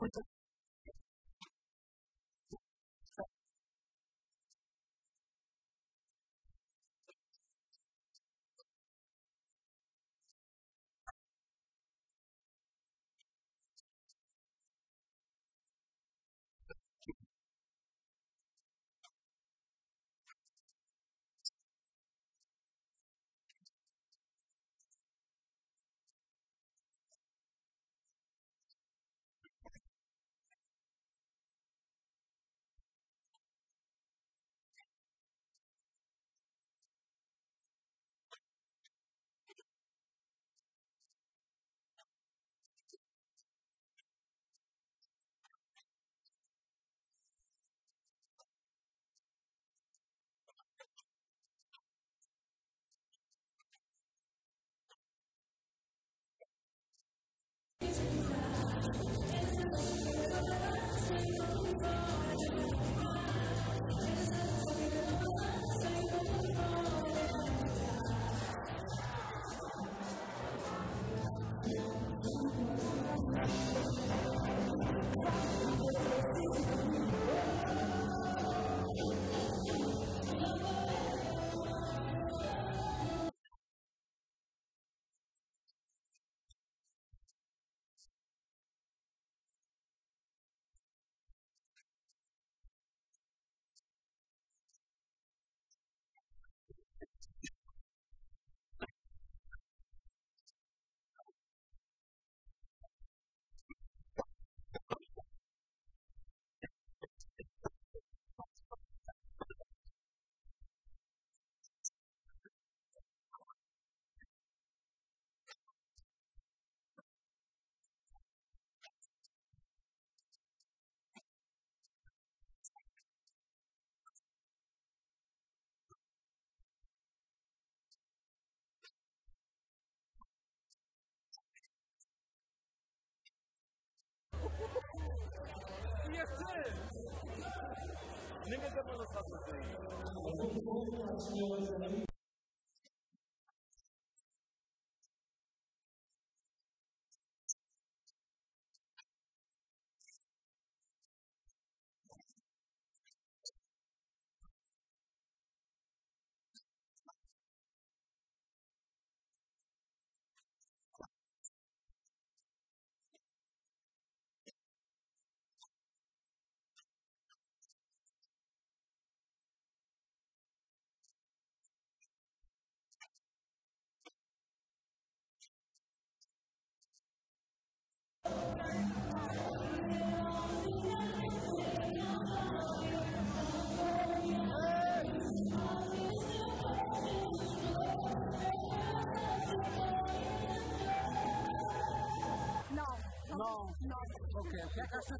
with the Thank you. Nimm jetzt einfach das Wasser zu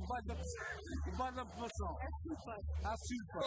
baile da de baile da população? É super.